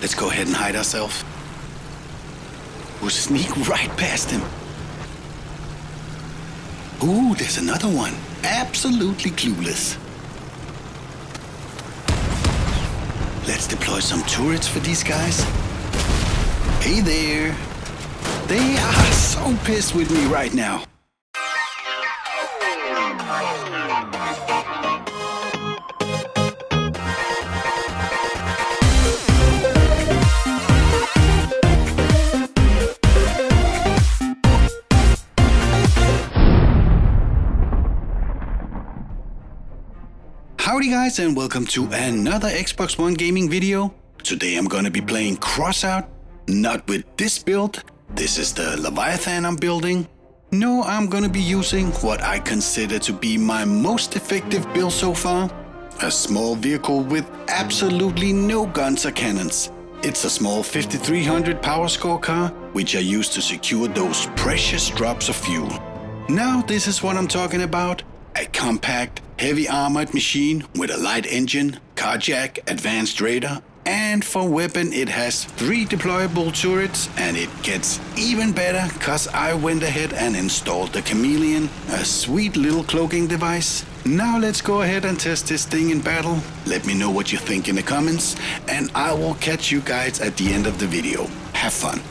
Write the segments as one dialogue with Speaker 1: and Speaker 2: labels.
Speaker 1: Let's go ahead and hide ourselves. We'll sneak right past him. Ooh, there's another one. Absolutely clueless. Let's deploy some turrets for these guys. Hey there. They are so pissed with me right now. Howdy guys and welcome to another Xbox One gaming video. Today I'm gonna be playing Crossout, not with this build, this is the Leviathan I'm building. No, I'm gonna be using what I consider to be my most effective build so far. A small vehicle with absolutely no guns or cannons. It's a small 5300 power score car, which I use to secure those precious drops of fuel. Now this is what I'm talking about. A compact, heavy armored machine with a light engine, carjack, advanced radar, and for weapon it has three deployable turrets and it gets even better cause I went ahead and installed the Chameleon, a sweet little cloaking device. Now let's go ahead and test this thing in battle. Let me know what you think in the comments and I will catch you guys at the end of the video. Have fun.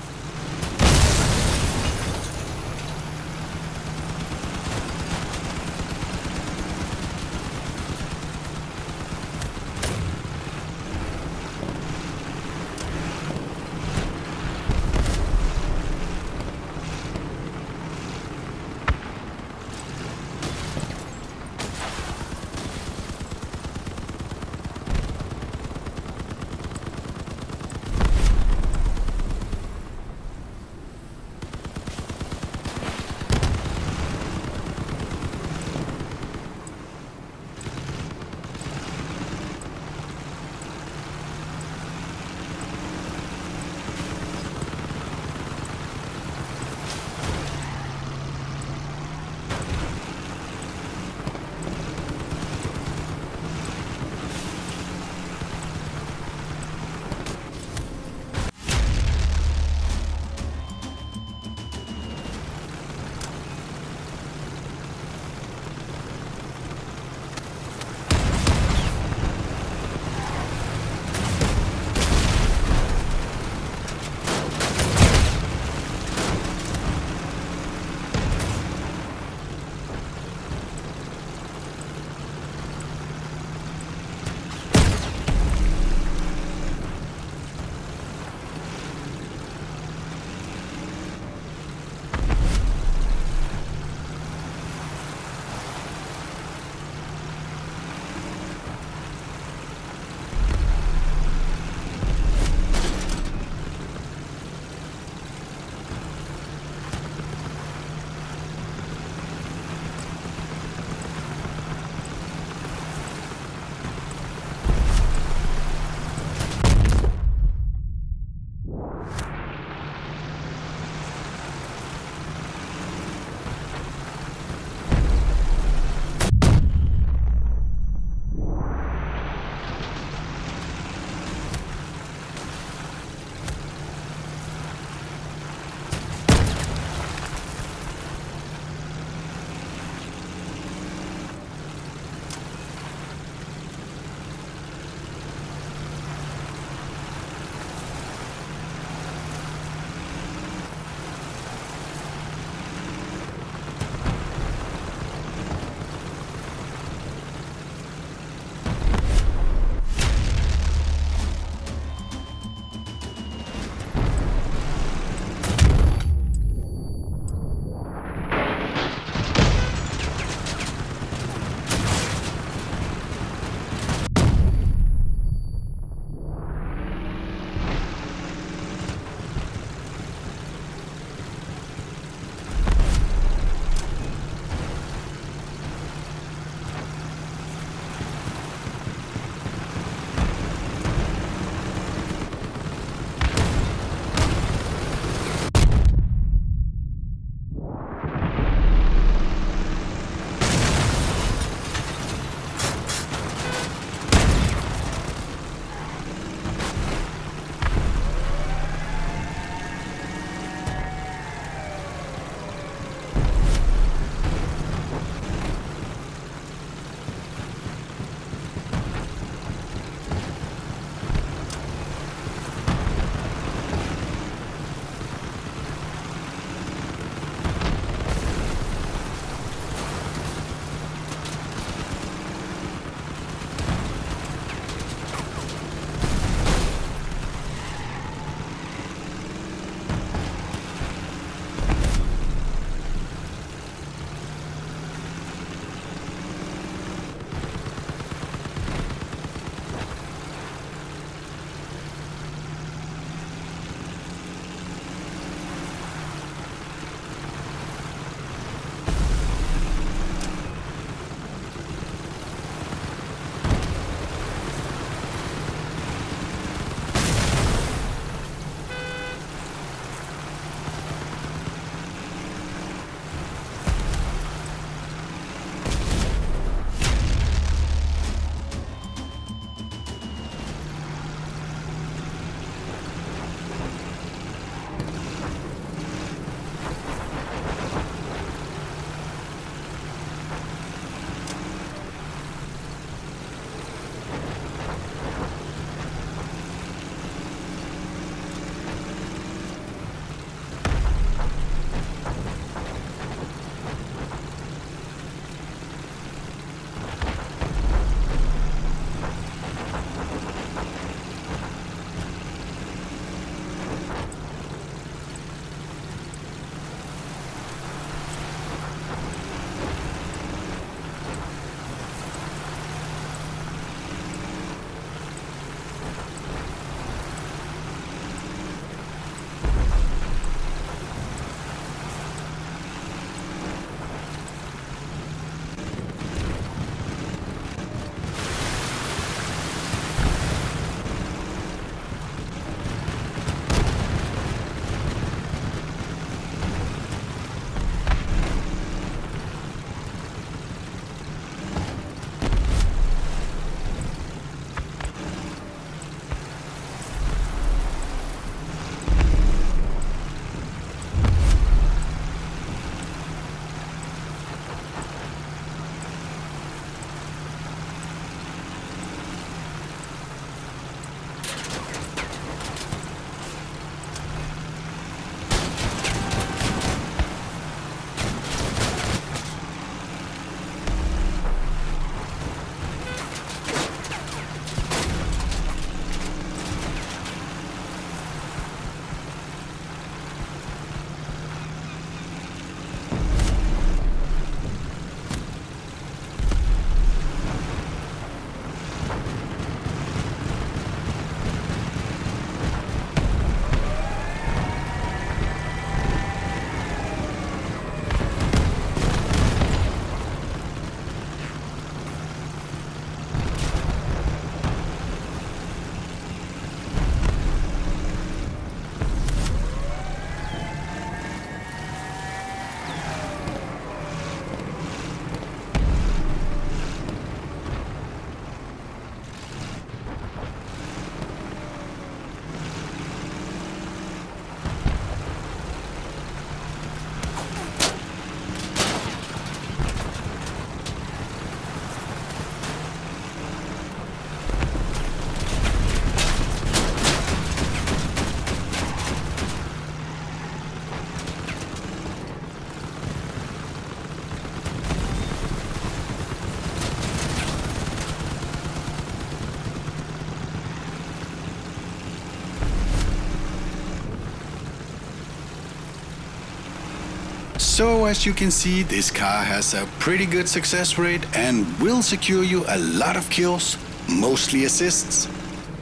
Speaker 1: So as you can see, this car has a pretty good success rate and will secure you a lot of kills, mostly assists.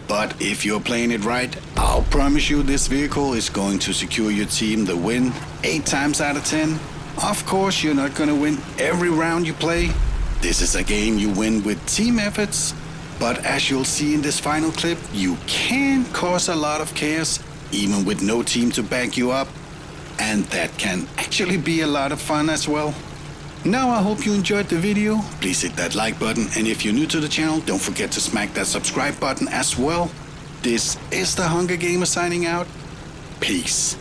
Speaker 1: But if you're playing it right, I'll promise you this vehicle is going to secure your team the win 8 times out of 10. Of course, you're not gonna win every round you play. This is a game you win with team efforts, but as you'll see in this final clip, you can cause a lot of chaos even with no team to back you up and that can actually be a lot of fun as well. Now I hope you enjoyed the video, please hit that like button and if you're new to the channel don't forget to smack that subscribe button as well. This is the Hunger Gamer signing out. Peace.